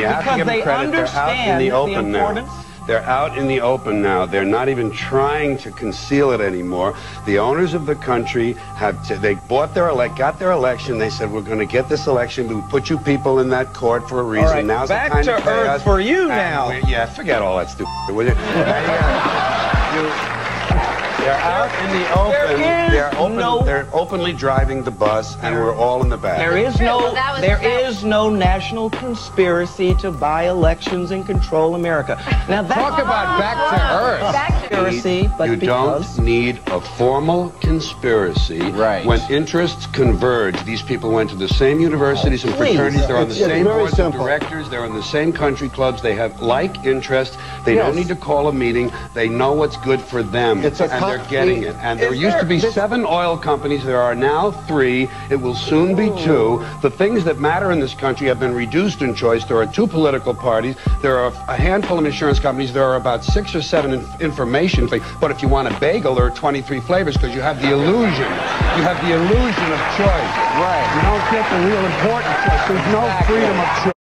You have because to give them they credit. They're out in understand the open now. importance. They're out in the open now. They're not even trying to conceal it anymore. The owners of the country have to, they bought their elect, got their election. They said we're going to get this election. We put you people in that court for a reason. right, Now's back the time to pay earth for you now. we- yeah, forget all that stupid. Will? You- they're out in the open. There is they're open. no- They're openly driving the bus, and we're all in the back. There is no well, that was- there no national conspiracy to buy elections and control America. Now that's Talk about back to earth. Back to conspiracy, but you because don't need a formal conspiracy Right. when interests converge. These people went to the same universities and Please. fraternities. They're on the It's- it's same very boards simple. of directors. They're in the same country clubs. They have like interests. They don't need to call a meeting. They know what's good for them, It's a and getting it. And there used to be seven oil companies. There are now three. It will soon be two. The things that matter in this country have been reduced in choice. There are two political parties. There are a handful of insurance companies. There are about six or seven in- information things. But if you want a bagel, there are 23 flavors because you have the illusion. You have the illusion of choice. Right. You don't get the real important choice. There's no freedom of choice.